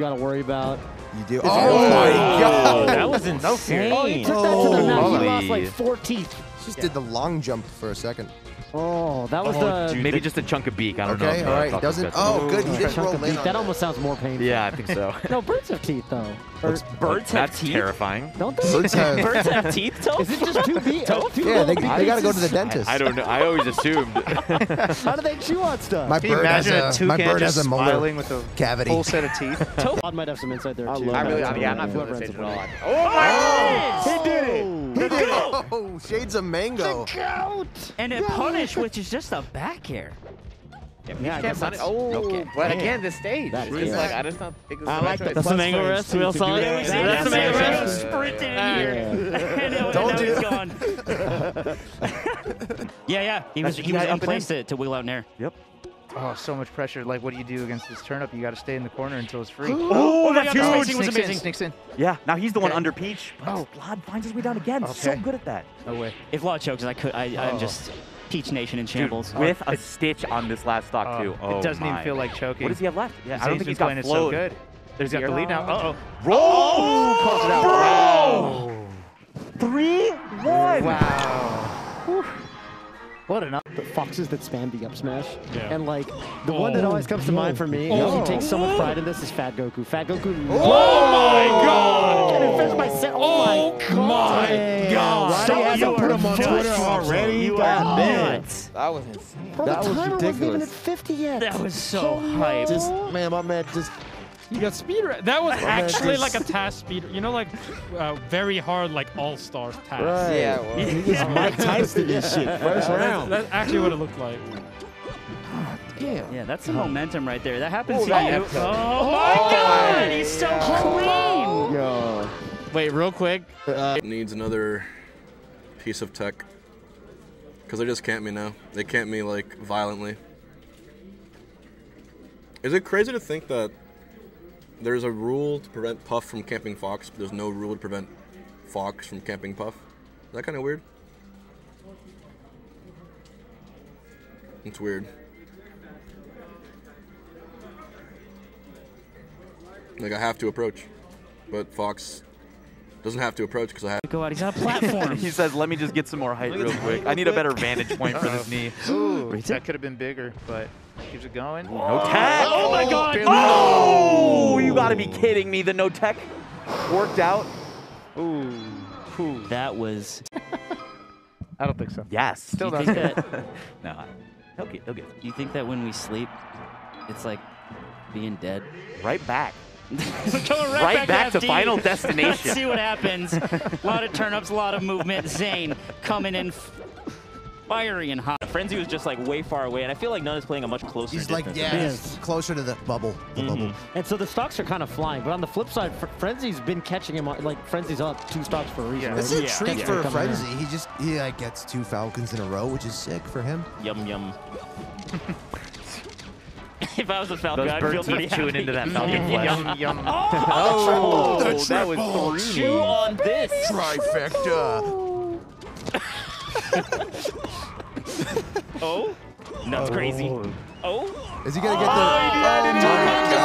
you got to worry about. You do. Is Oh my Oh, god! that was insane. Oh, he took that to the mouth. He Holy. lost like four teeth. Just did the long jump for a second. Oh, that was Oh, the. dude, maybe just a chunk of beak. I don't know. Okay, if all the right. chocolate Doesn't. Oh, good. He a didn't chunk roll of in That that. almost sounds more painful. Yeah, I think so. No, birds have teeth though. Or, Looks- Birds have That's teeth. terrifing. don't they? Birds have. Birds have teeth, Toph? Is it just two beaks? Yeah, they, they gotta go to the dentist. I don't know. I always assumed. How do they chew on stuff? My Can bird has a a, my bird has a molar smiling with a cavity. full set of teeth? Todd might have some insight there too. I really, I mean, yeah, I'm not Whoever feeling this ends stage up at all. winning. Oh, oh! He did it. He did it. Oh, shades of mango. And a punish, which is just a back air. Yeah, I guess not. that's- Oh, okay. but Damn. again, this stage. That It's like I just don't think this is I like right. That's the mango rest. We all saw it. Yeah, we Yeah, that's the that's mango the rest. Sprint in here. and it- Told and you. now he's gone. yeah, yeah. He was, he he was got in up place to, to wiggle out in air. Oh, so much pressure. Like, what do you do against this turnip? You got to stay in the corner until it's free. Oh, that's my God, huge. spacing was Sneaks in, amazing. sneaks in. yeah. Now he's the one under Peach. Oh, Vlad finds his way down again. So good at that. No way. If Law chokes, I could. I, I'm Oh. just Peach Nation in Dude, shambles. with a stitch on this last stock Oh, too. Oh it doesn't my. even feel like choking. What does he have left? Yeah, I don't think been he's got playing it so float. good. There's got the lead now. Uh oh. Roll! calls it out. Three, one. Wow. What an up. The foxes that spam the up smash. Yeah. And like the one that oh. always comes to mind for me, Oh. he takes so much pride in this is Fat Goku. Fat Goku. Oh my god! Can it finish my set? Oh, my oh god! god. Why do you have put him on Twitter already? You God are damn. nuts. That was insane. Bro, That the was timer wasn't even ridiculous. at 50 yet. That was so hype. Just man, my man, just You got speed. ra- That was actually like a task speed. You know, like uh, very hard, like all stars task. right. Yeah, well. He just Mike Tyson this shit first That's, round. that's actually what it looked like. Damn. Yeah, that's some momentum right there. That happens Oh, to that you. episode. Oh my god, he's so clean. Yo. Wait, real quick. needs another piece of tech. Because they just can't me now. They can't me, like, violently. Is it crazy to think that there's a rule to prevent Puff from camping Fox, but there's no rule to prevent Fox from camping Puff? Is that kind of weird? It's weird. Like, I have to approach. But Fox doesn't have to approach because I have Go out. He's on a platform. he says, "Let me just get some more height real quick. I need a better vantage point for this knee." Ooh, that could have been bigger, but keeps it going. No tech. Oh my oh, god. barely- Oh, you gotta be kidding me. The no tech worked out. Ooh. Ooh. That was. I don't think so. Yes. Still Do does. think that? No, he'll get, he'll get Do you think that when we sleep, it's like being dead? right back. We're going right, Right back to FD. Final Let's Destination. see what happens. a lot of turnups, a lot of movement. Zane coming in fiery and hot. Frenzy was just like way far away, and I feel like None is playing a much closer He's like, yeah, Yes. he's closer to the bubble. The mm-hmm. bubble. And so the stocks are kind of flying, but on the flip side, Fr- Frenzy's been catching him. on- Like Frenzy's up two stocks for a reason. Yeah. right? This is a Yeah. treat Yeah. for Coming Frenzy. He just he like gets two Falcons in a row, which is sick for him. Yum yum. if I was a Falcon, Those I'd bird feel pretty teeth chewing into that Falcon flesh. Yum, yum. Oh, The oh, that was triple three. Chew on this. Trifecta. Oh, nuts oh. crazy. Oh, Is he gonna get the? oh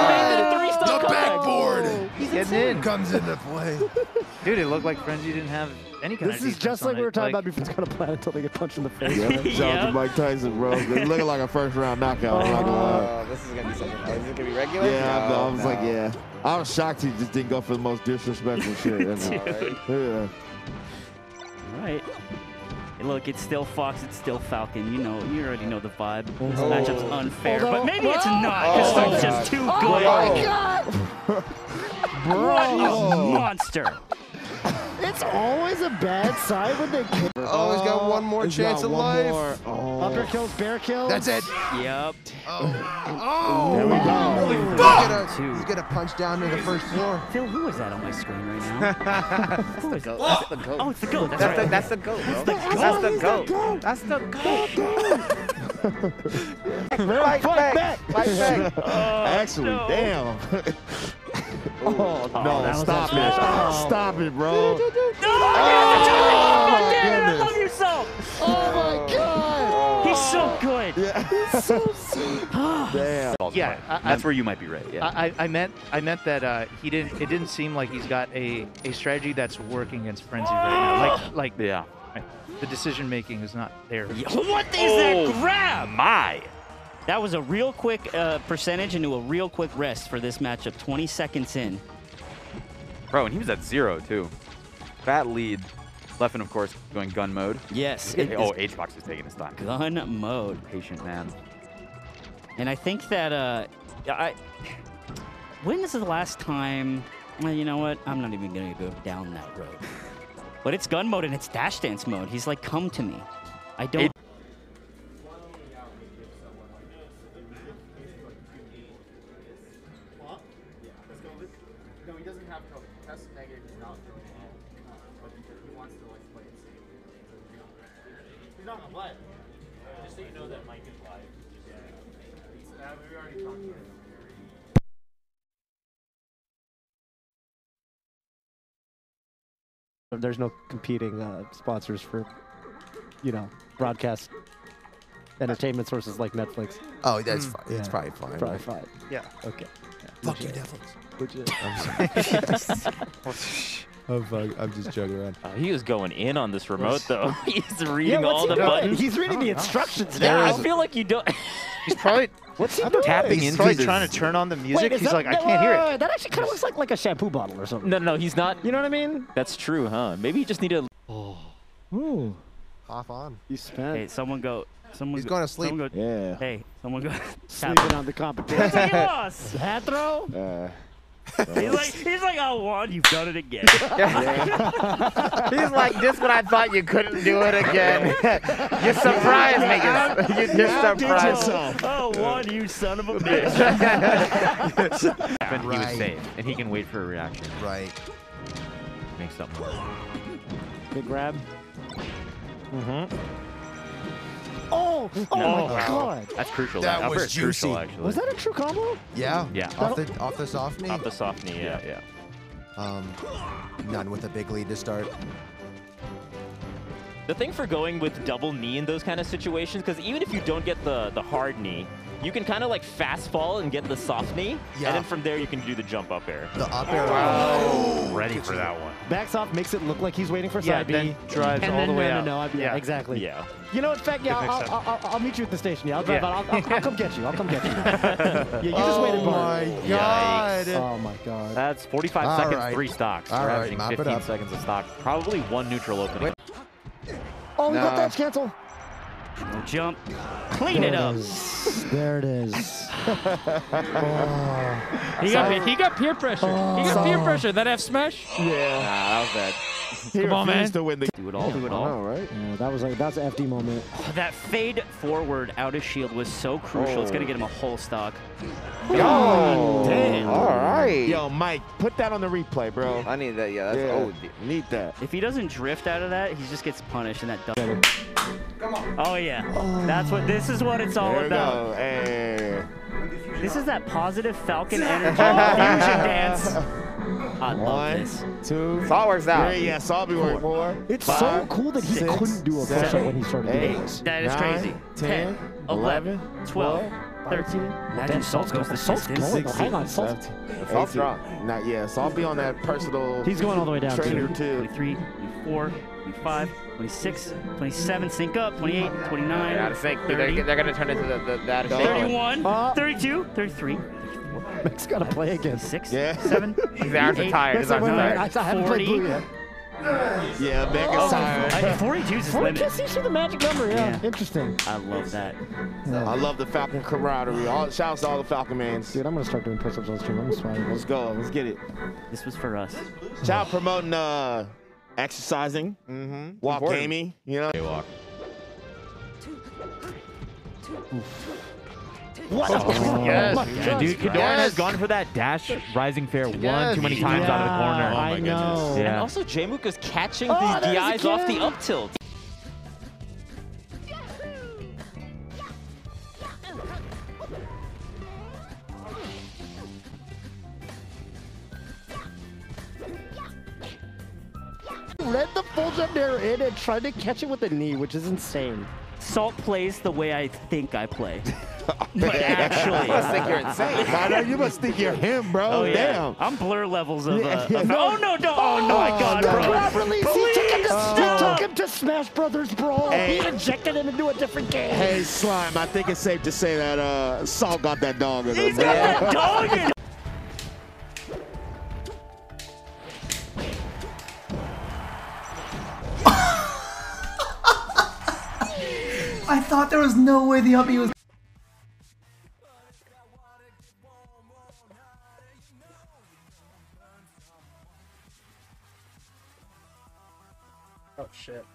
the oh, backboard Getting in. comes into play. Dude, it looked like Frenzy didn't have any kind This of This is just like we were it. talking about before. It's gonna plan until they get punched in the face. Shout out to Mike Tyson, bro. It's looking like a first round knockout. I'm not. Oh, this is gonna be something. Oh, is it gonna be regular? Yeah, I, no, I was oh, no. like, yeah. I was shocked he just didn't go for the most disrespectful shit. you know. yeah. All right. Hey, look, it's still Fox, it's still Falcon. You know, you already know the vibe. This Oh. matchup's unfair, Although- but maybe it's not. Because Oh, Fox God. just too Oh good. Oh my god! What a monster! It's always a bad sign when they kill. Oh, he's got one more chance of life. more. Oh. Under kills, bear kills. That's it. Yep. Oh. oh, There we go. he's gonna, he's gonna punch down to the first floor. Phil, who is that on my screen right now? who is Goat. That's the goat. Oh, it's the goat. That's, That's the right. that's the goat, bro. That's the goat. That's the goat. Fight back. Fight back. Oh, actually, no. damn. oh, no, that was stop it. actually- Stop it, bro. Oh. Oh, my damn it, I goodness. love you so. Oh my god! He's so good. Yeah. Damn. Yeah, I- That's where you might be right. Yeah. I, I- I meant I meant that uh, he didn't. It didn't seem like he's got a, a strategy that's working against Frenzy right now. Like like yeah. the decision making is not there. What is Oh, that grab? My. That was a real quick uh, percentage into a real quick rest for this matchup. 20 seconds in. Bro, and he was at zero, too. Fat lead. Leffen, of course, going gun mode. Yes. It oh, is HBox is taking his time. gun mode. Patient man. And I think that uh, I. When is the last time? Well, you know what? I'm not even gonna go down that road. But it's gun mode and it's dash dance mode. He's like, come to me. I don't. No, he doesn't have COVID. Test negative. He's not But He's not gonna. Just so you know that Mike is live. Yeah. we already talked about it. There's no competing uh, sponsors for, you know, broadcast entertainment sources like Netflix. Oh, that's Mm. fine. It's Yeah. probably fine. Probably fine. Yeah. Okay. Fuck you, Legit. Netflix. Legit. I'm, fine. I'm just joking around. Uh, he is going in on this remote, though. He's reading what's all he the doing? buttons. He's reading the instructions Yeah, now. I feel like you don't. He's probably What's he doing? tapping he's into probably this- trying to turn on the music. Wait, he's that- like, I no, can't hear it. wait, wait, That actually kind of looks like like a shampoo bottle or something. No, no, he's not. You know what I mean? That's true, huh? Maybe he just needed. Oh. Ooh, Off on. you spent Hey, someone go. Someone He's go, going to sleep. Someone go, Yeah. hey, someone go. tap sleeping him. on the competition. He lost. Hat throw? Uh, He's like, he's like, oh, Juan, you've done it again. He's like, just when I thought you couldn't do it again. you surprised me. You, you just surprised. oh, Juan, you son of a bitch. But he was Right. safe, and he can wait for a reaction. Right. Make something work. Big grab. Mm-hmm. Oh! Oh No. my god! That's crucial. That upper was is crucial, juicy. actually. Was that a true combo? Yeah. Yeah. Off the off the soft knee. Off the soft knee, Yeah, yeah. yeah. Um, none with a big lead to start. The thing for going with double knee in those kind of situations, because even if you don't get the, the hard knee, you can kind of like fast fall and get the soft knee, Yeah. and then from there you can do the jump up air. The up air. Oh, ready for that one. Backs off, makes it look like he's waiting for Yeah, side B. then drives and all then, the way no, out. No, no, I- yeah, Yeah. exactly. Yeah. You know what, Feck? Yeah, I'll. I'll, I'll, I'll meet you at the station. Yeah, I'll drive Yeah. out. I'll, I'll, I'll come get you. I'll come get you. yeah, you just waited oh for my it. god. Oh my god. That's 45 All seconds, right. three stocks. All We're right, averaging mop it 15 up. seconds of stock. Probably one neutral opening. Oh, we got Nah. that cancel. No jump. Clean it up. There it is. He got oh. he got peer pressure. He got peer oh. pressure. That F smash. yeah. Nah, that was bad. He Come on, man. to win the. Do it all, do it I all. know, right? Yeah, that was like that's an FD moment. Oh, that fade forward out of shield was so crucial. It's gonna get him a whole stock. Oh, damn. All right. Yo, Mike, put that on the replay, bro. I need that. Yeah, that's yeah, oh. need that. If he doesn't drift out of that, he just gets punished in that double. Oh yeah, that's what. This is what it's all There about. go. Hey. This is that positive Falcon energy fusion dance. I love this. two, It all works out. three. Yeah, Saul be working four. It's so cool that he six, couldn't do a push-up when he started doing this. That is nine, crazy. 10, 11, 12, 13. Imagine Salt goes the Salt's distance. going. Hang on, Salt. 17, Salt's 18. strong. Not yeah, Saul be on that personal He's going all the way down. trainer Too. too. 23, 24, 25, 26, 27, sync up, 28, 29, Out of sync. They're, they're gonna turn into the, the, the out 31, Uh, 32, 33, Mick's got to play again. 6, Yeah. 7, His arms are 8, tired. Mick's His arms are tired. I, I haven't played 40. blue yet. Yeah, Beck is tired. I, 42 is his 40 limit. kiss, you see the magic number, yeah. Yeah. Interesting. I love that. I love the Falcon camaraderie. All shouts to all the Falcon mans. Dude, I'm gonna start doing push-ups on stream. I'm just fine. Let's go. Let's get it. This was for us. Shout out promoting uh exercising, Mm-hmm. walk gaming, you know. What? Yes. my Yeah, dude, Kadoran Yes. has gone for that dash rising fair one too many times out of the Yeah, corner. I know. And Yeah. also, Jmook is catching Oh, these DIs off the up tilt. Read the full jump there in and tried to catch it with a knee, which is insane. Salt plays the way I think I play. but actually, You must think you're insane. I know, you must think you're him, bro. Oh, yeah. Damn. I'm blur levels of. Uh, Yeah, yeah. of- oh no, no, oh, no, my God, the bro. crowd release. He took him to, Please. he took him to Smash Brothers Brawl. Hey. He injected him into a different game. Hey, Slime, I think it's safe to say that uh, Salt got that dog in him. He's got that dog in him. I thought there was no way the uppy was. Oh shit.